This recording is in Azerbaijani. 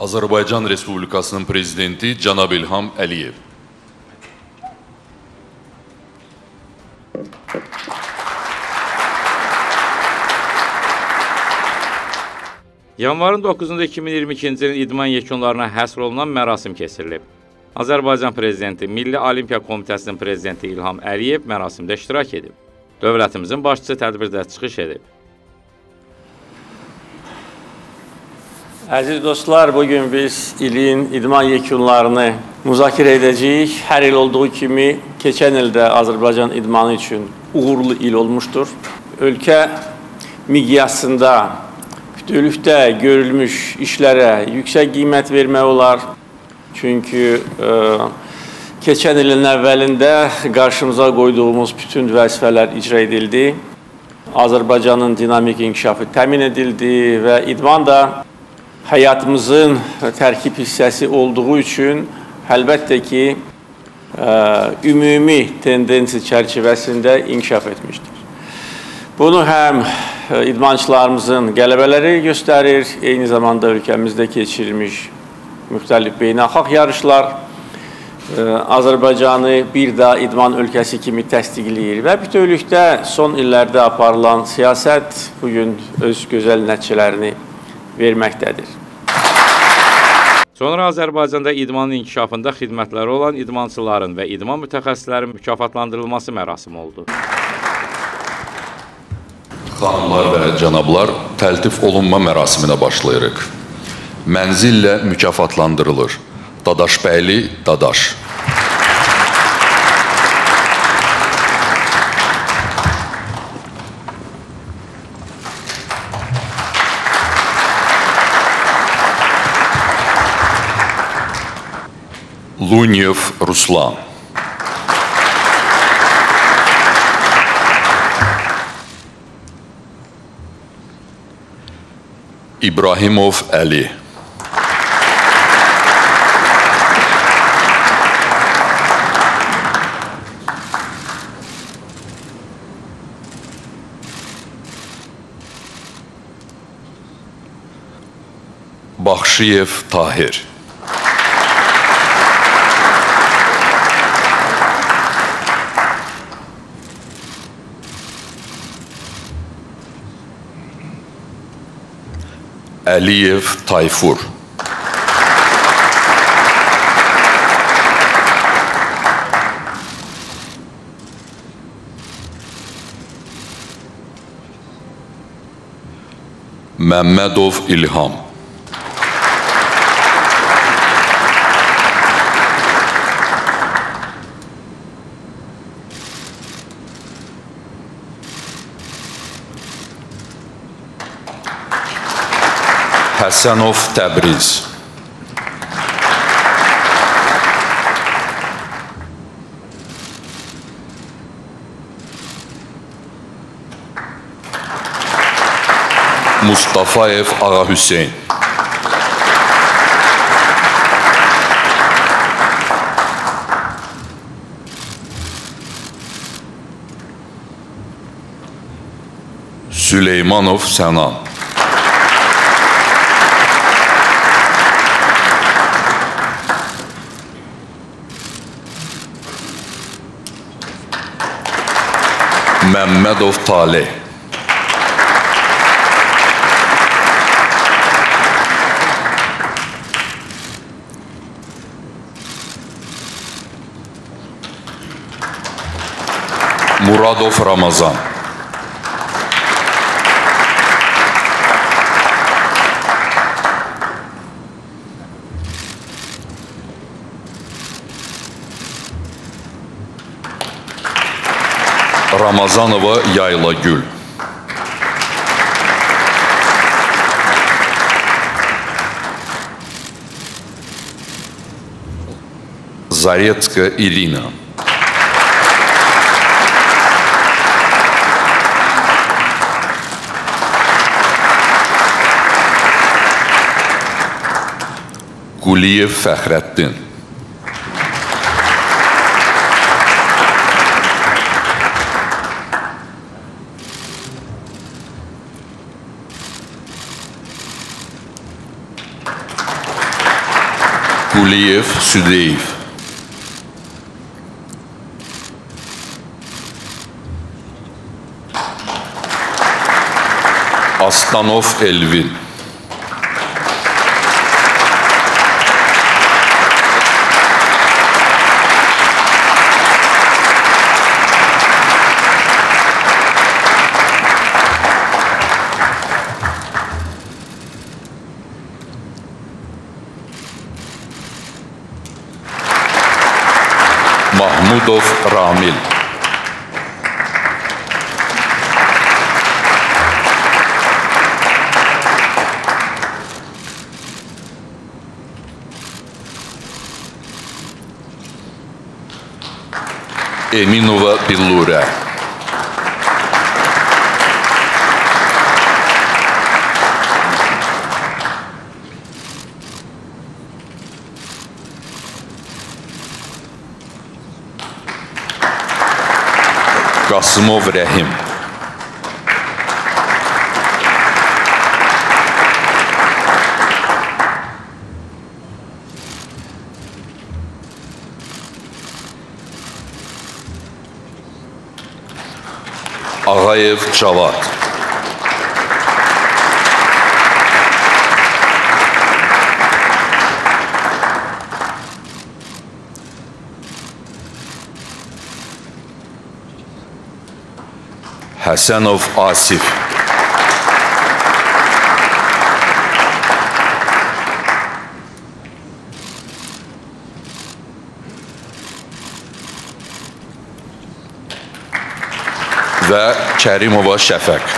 Azərbaycan Respublikasının prezidenti cənab İlham Əliyev. Yanvarın 9-da 2022-ci ilin idman yekunlarına həsr olunan mərasim keçirilib. Azərbaycan Prezidenti Milli Olimpiya Komitəsinin prezidenti İlham Əliyev mərasimdə iştirak edib. Dövlətimizin başçısı tədbirdə çıxış edib. Əziz dostlar, bugün biz ilin idman yekunlarını müzakirə edəcəyik. Hər il olduğu kimi keçən ildə Azərbaycan idmanı üçün uğurlu il olmuşdur. Ölkə miqyasında bütövlükdə görülmüş işlərə yüksək qiymət vermək olar. Çünki ə, keçən ilin əvvəlində qarşımıza qoyduğumuz bütün vəzifələr icra edildi. Azərbaycanın dinamik inkişafı təmin edildi və idman da həyatımızın tərkib hissəsi olduğu üçün əlbəttə ki, ə, ümumi tendensi çərçivəsində inkişaf etmişdir. Bunu həm idmançılarımızın qələbələri göstərir, eyni zamanda ölkəmizdə keçirilmiş müxtəlif beynəlxalq yarışlar Azərbaycanı bir daha idman ölkəsi kimi təsdiqləyir və bütövlükdə son illərdə aparılan siyasət bugün öz gözəl nəticələrini verməkdədir. Sonra Azərbaycanda idmanın inkişafında xidmətləri olan idmançıların və idman mütəxəssislərin mükafatlandırılması mərasimi oldu. Xanımlar və cənablar, təltif olunma mərasiminə başlayırıq. Mənzillə mükafatlandırılır. Dadaşbəyli Dadaş. Луньев Руслан. Ибрагимов Али. Bahşiyev Tahir Əliyev Tayfur. Məmmədov İlham. Həsənov Təbriz. Mustafayev Ağa Hüseyn. Süleymanov Sənan. Memmedov Talih. Muradov Ramazan. Ramazanova Yaylagül. Зарецка Ирина. Quliyev Fəxrəddin. Quliyev Südeyev. Aslanov Elvin. Mahmudov Ramil. Eminova Billure. Qasımov Rəhim. Ağayev Cavad. Həsənov Asif. və Kərimova Şəfəq.